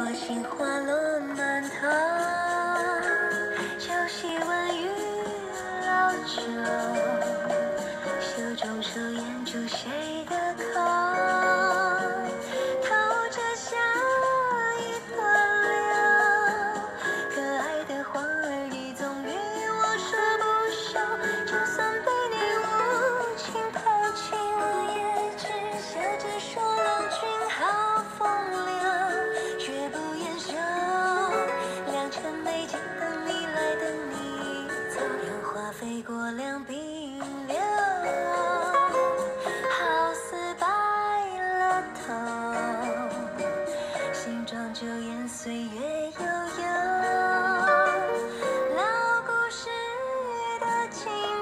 我心花落满头，酒席温于老酒，袖中手烟煮。过两鬓流，好似白了头。新装旧颜，岁月悠悠，老故事的情。